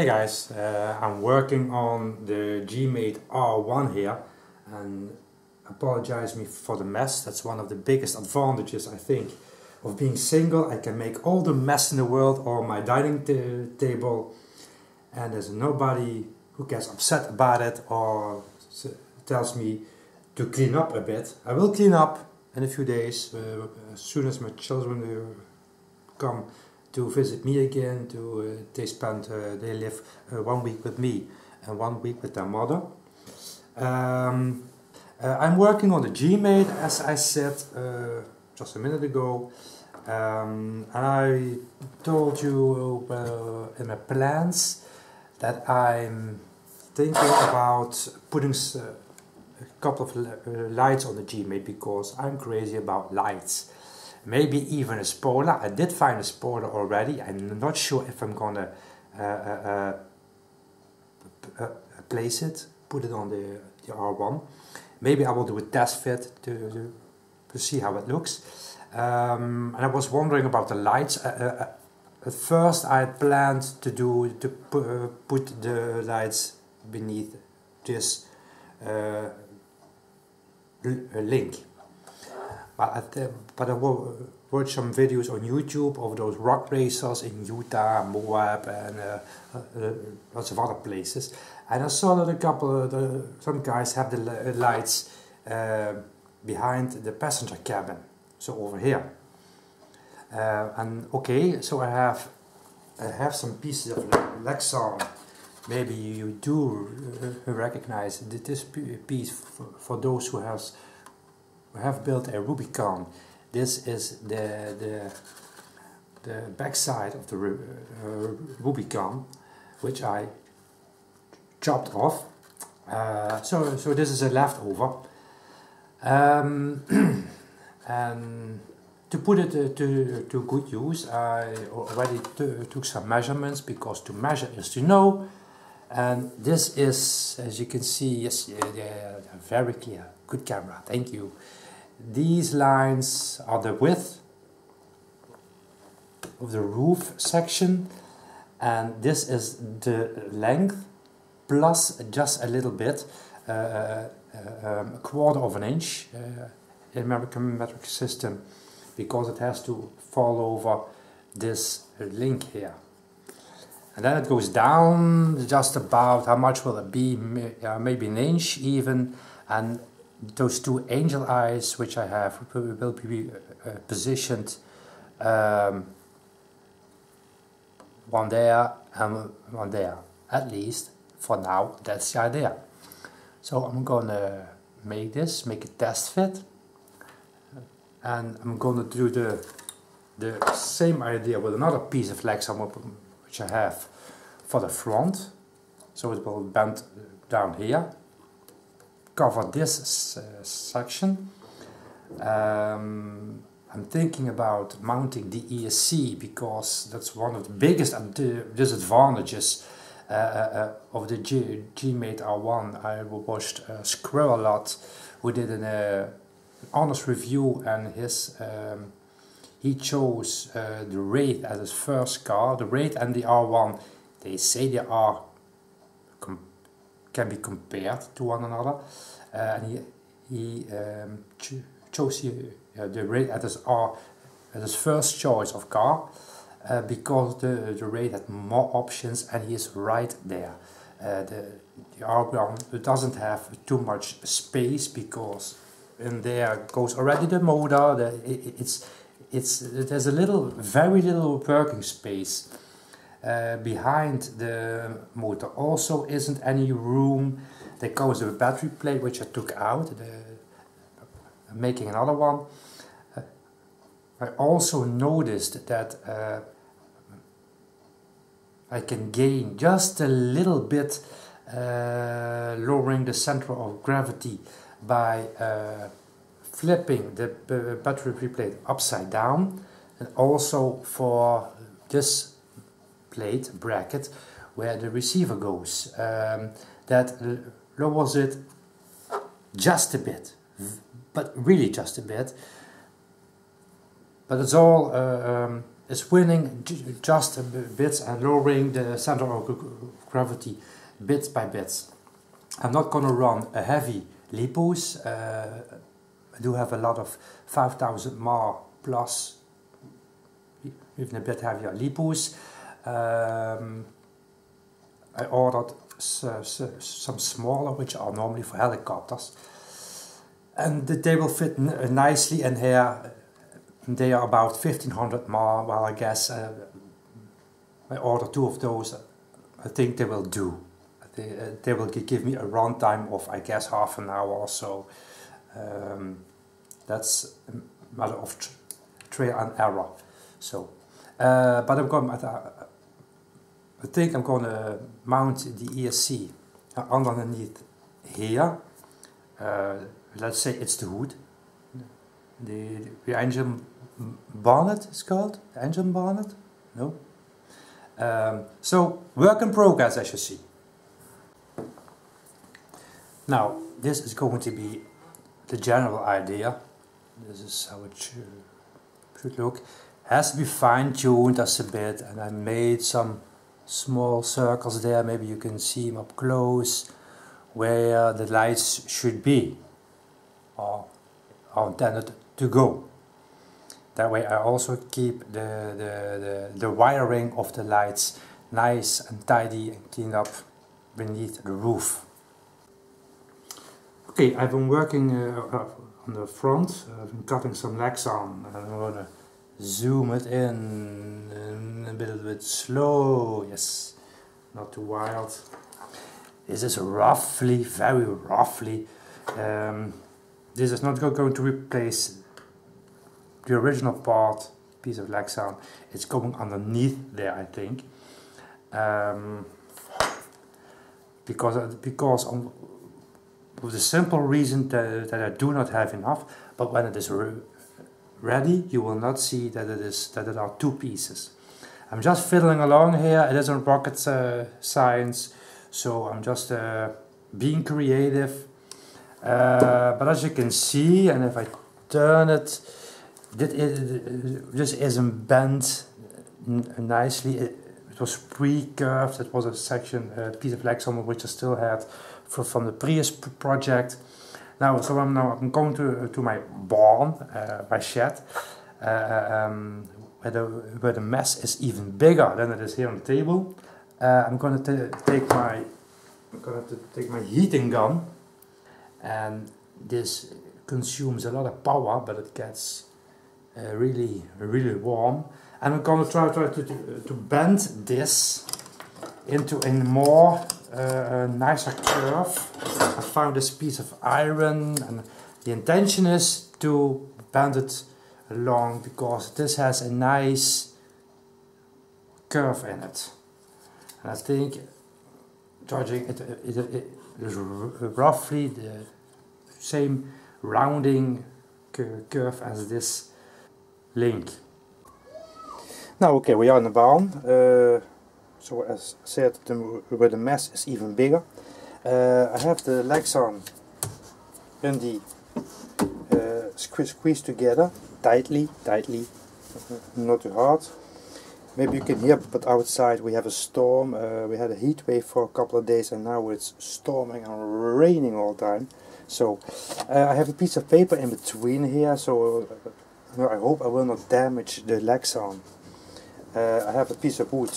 Hey guys, uh, I'm working on the GMade R1 here and apologize me for the mess. That's one of the biggest advantages I think of being single. I can make all the mess in the world on my dining table and there's nobody who gets upset about it or tells me to clean up a bit. I will clean up in a few days uh, as soon as my children uh, come to visit me again. To uh, they spend uh, they live uh, one week with me and one week with their mother. Um, I'm working on the GMade as I said just a minute ago. Um, I told you uh, in my plans that I'm thinking about putting a couple of lights on the GMade because I'm crazy about lights maybe even a spoiler. I did find a spoiler already. I'm not sure if I'm gonna uh, uh, uh, place it, put it on the, the R1. Maybe I will do a test fit to, to, see how it looks. Um, and I was wondering about the lights. at first, I planned to do to put the lights beneath this link but, uh, but I watched some videos on YouTube of those rock racers in Utah, Moab, and uh, uh, lots of other places. And I saw that a couple of the, some guys have the lights uh, behind the passenger cabin, so over here. Uh, and okay, so I have I have some pieces of Lexan. Maybe you do uh, recognize this piece for, those who has we have built a Rubicon. This is the, the, the backside of the uh, Rubicon, which I chopped off. Uh, so, so this is a leftover. Um, and to put it uh, to, to good use, I already took some measurements because to measure is to know. And this is, as you can see, yes, yeah, very clear. Good camera, thank you. These lines are the width of the roof section and this is the length plus just a little bit, uh, uh, um, a quarter of an inch uh, in American metric system because it has to fall over this link here. And then it goes down just about, how much will it be, maybe an inch even, and those two angel eyes which I have will be uh, positioned um, one there and one there. At least for now that's the idea. So I'm gonna make this make a test fit and I'm gonna do the the same idea with another piece of Lexan which I have for the front. So it will bend down here cover this uh, section. Um, I'm thinking about mounting the ESC because that's one of the biggest disadvantages uh, uh, of the G GMade R1. I watched uh, Squirrel a lot who did an, uh, honest review and his um, he chose uh, the Wraith as his first car. The Wraith and the R1, they say they are can be compared to one another. Uh, and he, he um, ch chose uh, the Wraith as his, uh, as his first choice of car uh, because the, the Wraith had more options and he is right there. Uh, the, the R1 doesn't have too much space because in there goes already the motor, the, it, it's, it's, there's a little, very little working space. Uh, behind the motor. Also isn't any room there goes a battery plate which I took out the, making another one. Uh, I also noticed that uh, I can gain just a little bit uh, lowering the center of gravity by uh, flipping the battery plate upside down. And also for this plate bracket where the receiver goes. Um, that lowers it just a bit, but really just a bit. But it's all uh, um, is winning just a bit and lowering the center of gravity bits by bits. I'm not going to run a heavy lipos. Uh, I do have a lot of 5000 mar plus, even a bit heavier lipos. Um, I ordered some smaller, which are normally for helicopters. And they will fit nicely in here. They are about 1500 mar, well I guess uh, I ordered two of those. I think they will do. They, uh, they will give me a runtime of I guess half an hour or so. Um, that's a matter of tr trial and error. So, uh, but I'm going. I think I'm going to mount the ESC underneath here. Uh, let's say it's the hood. The, the engine bonnet is called? Engine bonnet? No? Um, so, work in progress as you see. Now, this is going to be the general idea. This is how it should, should look. Has to be fine-tuned as a bit and I made some small circles there, maybe you can see them up close, where the lights should be or intended to go. That way I also keep the, the, the, the wiring of the lights nice and tidy and cleaned up beneath the roof. Okay, I've been working uh, on the front, I've been cutting some legs on I'm to zoom it in a little bit slow, yes, not too wild. This is roughly, very roughly, um, this is not going to replace the original part, piece of Lexan, it's going underneath there I think. Um, because because on, with the simple reason that, that I do not have enough, but when it is ready, you will not see that it is that it are two pieces. I'm just fiddling along here. It isn't rocket uh, science, so I'm just uh, being creative. Uh, but as you can see, and if I turn it, is, this isn't bent nicely. It, it was pre-curved. It was a section, a piece of Lexan which I still had for, from the previous project. Now, so I'm now I'm going to to my barn, uh, my shed, uh, um, where the where the mess is even bigger than it is here on the table. Uh, I'm going to take my I'm going to take my heating gun, and this consumes a lot of power, but it gets uh, really really warm. And I'm going to try, try to, to, bend this into a more uh, nicer curve. I found this piece of iron and the intention is to bend it along because this has a nice curve in it. And I think judging it, it, it is roughly the same rounding curve as this link. Now okay, we are in the barn. Uh, so as said, the, where the mess is even bigger. Uh, I have the Lexan in the uh, together tightly, tightly, not too hard. Maybe you can hear, but outside we have a storm. Uh, we had a heat wave for a couple of days, and now it's storming and raining all the time. So uh, I have a piece of paper in between here, so uh, I hope I will not damage the Lexan. Uh, I have a piece of wood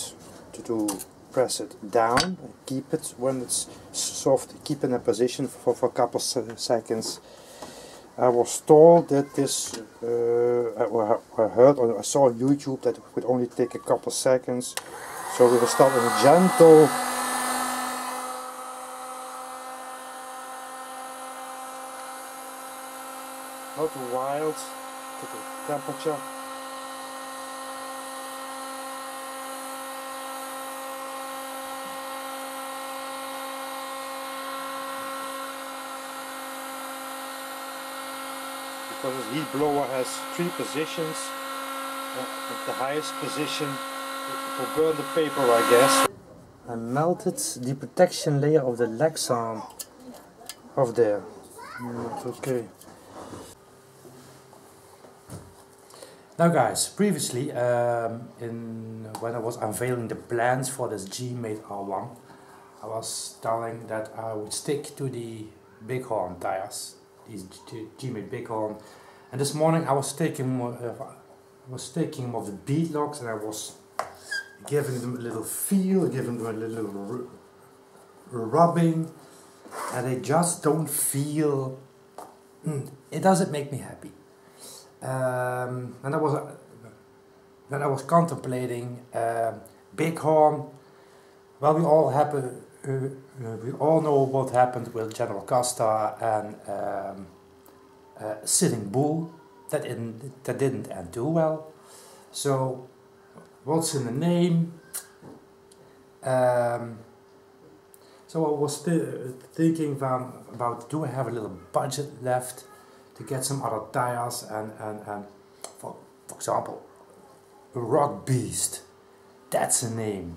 to, to press it down, keep it when it's soft, keep in a position for, for a couple seconds. I was told that this, uh, I heard or I saw on YouTube that it would only take a couple seconds. So we will start with a gentle not wild, temperature. Because heat blower has three positions. Uh, the highest position will burn the paper I guess. I melted the protection layer of the Lexan off there. Not okay. Now guys, previously um, in when I was unveiling the plans for this GMade R1, I was telling that I would stick to the Bighorn tires, these GMade Bighorn. And this morning I was taking uh, I was taking them off the bead locks and I was giving them a little feel, giving them a little rubbing, and they just don't feel. Mm, it doesn't make me happy. Um, and I was uh, then I was contemplating uh, Bighorn. Well, we all. Uh, uh, we all know what happened with General Custer and um, uh, Sitting Bull. That didn't that didn't end too well. So, what's in the name? Um, so I was thinking about, about do I have a little budget left? to get some other tires and, and, and for, for example, Rock Beast, that's a name.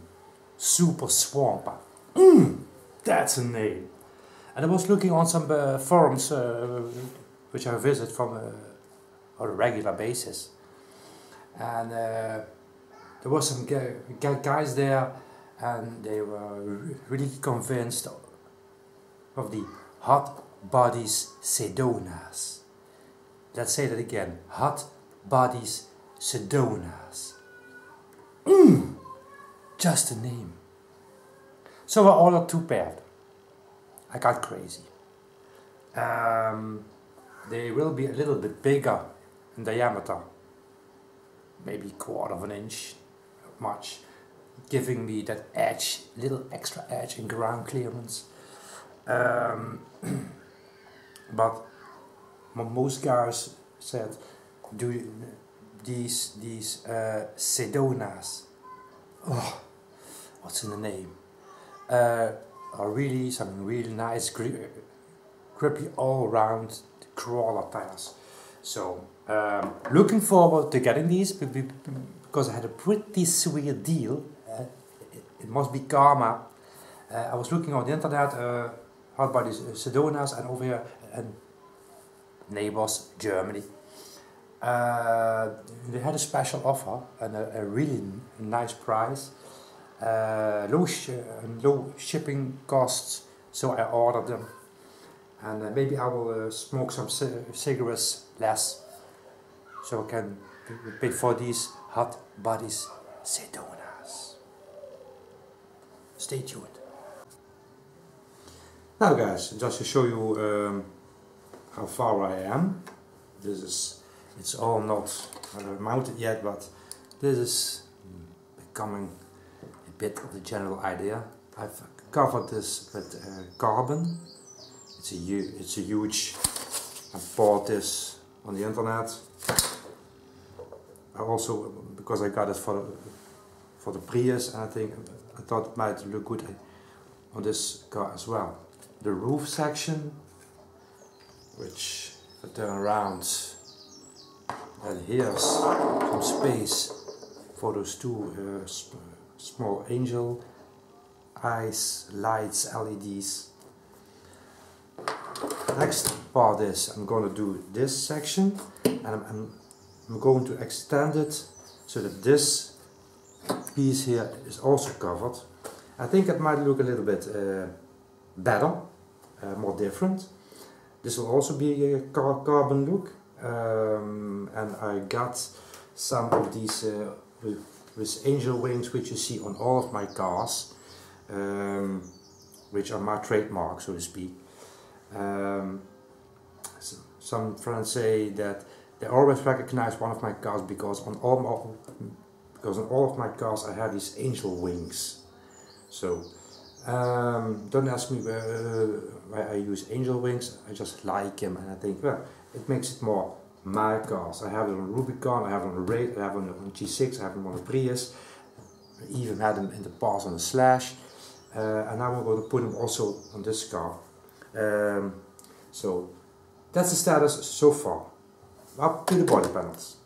Super Swamper, mm, that's a name. And I was looking on some uh, forums uh, which I visit from uh, on a regular basis. And uh, there was some guys there and they were really convinced of the hot bodies Sedonas. Let's say that again. Hot bodies Sedonas. Mmm, just a name. So I ordered two pairs. I got crazy. Um, they will be a little bit bigger in diameter, maybe quarter of an inch, much, giving me that edge, little extra edge in ground clearance. Um, but most guys said, do these these uh, Sedonas, oh, what's in the name, uh, are really some really nice gri grippy all round crawler tires. So um, looking forward to getting these because I had a pretty sweet deal. Uh, it, it, must be karma. Uh, I was looking on the internet uh, how about these Sedonas and over here and neighbors, Germany. Uh, they had a special offer and a, a really nice price, uh, low, sh low shipping costs, so I ordered them. And uh, maybe I will uh, smoke some cigarettes less, so I can pay for these hot bodies Sedonas. Stay tuned. Now guys, just to show you um, how far I am. This is, it's all not uh, mounted yet, but this is becoming bit of the general idea. I've covered this with uh, carbon. It's a, it's a huge, I bought this on the internet. I also, because I got it for, for the Prius, and I think I thought it might look good on this car as well. The roof section which I turn around and here's some space for those two uh, small angel eyes, lights, LEDs. Next part is I'm going to do this section and I'm, I'm, I'm going to extend it so that this piece here is also covered. I think it might look a little bit uh, better, uh, more different. This will also be a car carbon look. Um, and I got some of these uh, with, angel wings which you see on all of my cars. Um, which are my trademark so to speak. Um, so some friends say that they always recognize one of my cars because on all because on all of my cars I have these angel wings. So um, don't ask me where, uh, why I use angel wings, I just like them and I think, well, it makes it more my cars. I have it on Rubicon, I have it on Wraith, I have it on G6, I have them on the Prius, I even had them in the past on the Slash, uh, and now I'm going to put them also on this car. Um, so that's the status so far. Up to the body panels.